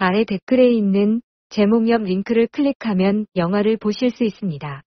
아래 댓글에 있는 제목 옆 링크를 클릭하면 영화를 보실 수 있습니다.